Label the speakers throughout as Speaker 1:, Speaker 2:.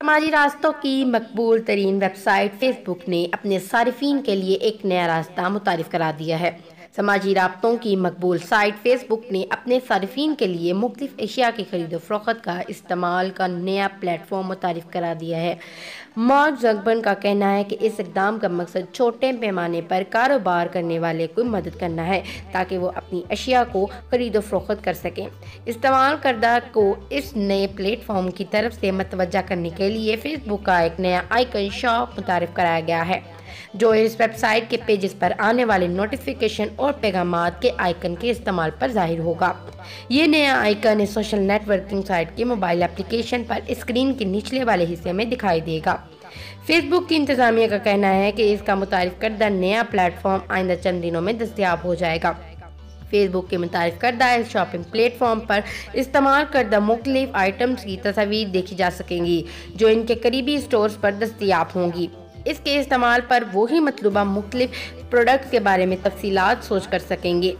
Speaker 1: समाजी रास्तों की मकबूल तरीन वेबसाइट फेसबुक ने अपने सार्फिन के लिए एक नया रास्ता मुतारफ़ करा दिया है। समाजी रबतों की मकबूल साइट फेसबुक ने अपने सार्फिन के लिए मुख्तफ एशिया की खरीद फरोख्त का इस्तेमाल का नया प्लेटफॉर्म मुतारफ़ करा दिया है। मार्क जगबन का कहना है कि इस इकदाम का मकसद छोटे पैमाने पर कारोबार करने वाले को मदद करना है, ताकि वो अपनी अशिया को खरीद फरोख्त कर सकें। इस्तेमाल करदा को इस नए प्लेटफॉर्म की तरफ़ से मतवजा करने के लिए फेसबुक का एक नया आइकन शॉप मुतारफ़ कराया गया है। जो इस वेबसाइट के पेजेस पर आने वाले नोटिफिकेशन और पैगाम के आइकन के इस्तेमाल पर ज़ाहिर होगा। ये नया आइकन इस सोशल नेटवर्किंग साइट के मोबाइल एप्लीकेशन पर स्क्रीन के निचले वाले हिस्से में दिखाई देगा। फेसबुक की इंतजामिया का कहना है कि इसका मुतारफ करदा नया प्लेटफॉर्म आइंदा चंद दिनों में दस्तियाब हो जाएगा। फेसबुक के मुतारफ करदा इस शॉपिंग प्लेटफॉर्म पर इस्तेमाल करदा मुख्तलिफ़ आइटम्स की तस्वीर देखी जा सकेंगी, जो इनके करीबी स्टोर्स पर दस्तियाब होंगी। इसके इस्तेमाल पर वही मतलूबा मुख्तलिफ़ प्रोडक्ट के बारे में तफसीत सोच कर सकेंगे।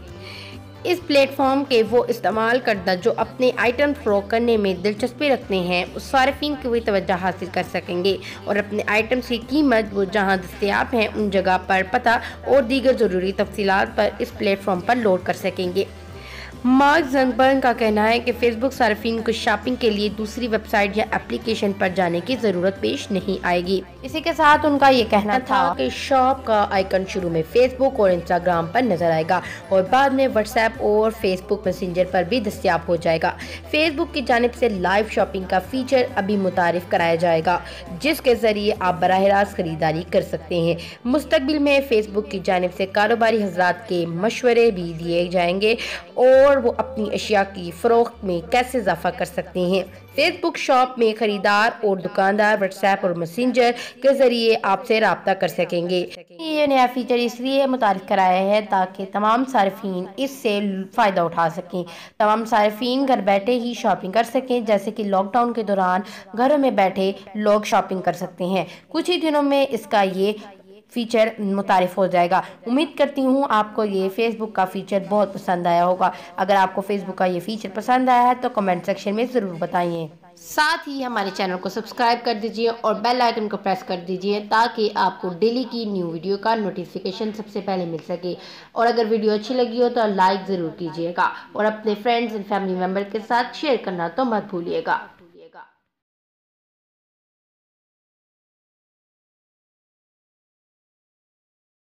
Speaker 1: इस प्लेटफॉर्म के वो इस्तेमाल करदा जो अपने आइटम फ़रोग करने में दिलचस्पी रखते हैं, उस सार्फिन की वही तवज्जो हासिल कर सकेंगे और अपने आइटम्स की कीमत वो जहाँ दस्तियाब हैं, उन जगह पर पता और दीगर ज़रूरी तफसीत पर इस प्लेटफॉर्म पर लोड कर सकेंगे। मार्क जंगबर्ग का कहना है कि फेसबुक सार्फिन को शॉपिंग के लिए दूसरी वेबसाइट या एप्लीकेशन पर जाने की ज़रूरत पेश नहीं आएगी। इसी के साथ उनका ये कहना था। कि शॉप का आइकन शुरू में फेसबुक और इंस्टाग्राम पर नज़र आएगा और बाद में व्हाट्सएप और फेसबुक मैसेंजर पर भी दस्तियाब हो जाएगा। फेसबुक की जानब से लाइव शॉपिंग का फीचर अभी मुतारफ कराया जाएगा जिसके ज़रिए आप बरह रास्त खरीदारी कर सकते हैं। मुस्तबिल में फेसबुक की जानब से कारोबारी हजरात के मशवरे भी दिए जाएँगे और और वो अपनी अशिया की फ़रोख्त में कैसे इजाफा कर सकते हैं। फेसबुक शॉप में ख़रीदार और दुकानदार व्हाट्सएप और मैसेंजर के ज़रिए आपसे रबता कर सकेंगे। ये नया फीचर इसलिए मुतारफ़ कराया है ताकि तमाम सार्फिन इससे फ़ायदा उठा सकें। तमाम सार्फिन घर बैठे ही शॉपिंग कर सकें, जैसे कि लॉकडाउन के दौरान घरों में बैठे लोग शॉपिंग कर सकते हैं। कुछ ही दिनों में इसका ये फ़ीचर मुतारफ़ हो जाएगा। उम्मीद करती हूँ आपको ये फेसबुक का फ़ीचर बहुत पसंद आया होगा। अगर आपको फेसबुक का ये फ़ीचर पसंद आया है तो कमेंट सेक्शन में ज़रूर बताइए। साथ ही हमारे चैनल को सब्सक्राइब कर दीजिए और बेल आइकन को प्रेस कर दीजिए ताकि आपको डेली की न्यू वीडियो का नोटिफिकेशन सबसे पहले मिल सके। और अगर वीडियो अच्छी लगी हो तो लाइक ज़रूर कीजिएगा। और अपने फ्रेंड्स एंड फैमिली मेंबर के साथ शेयर करना तो मत भूलिएगा।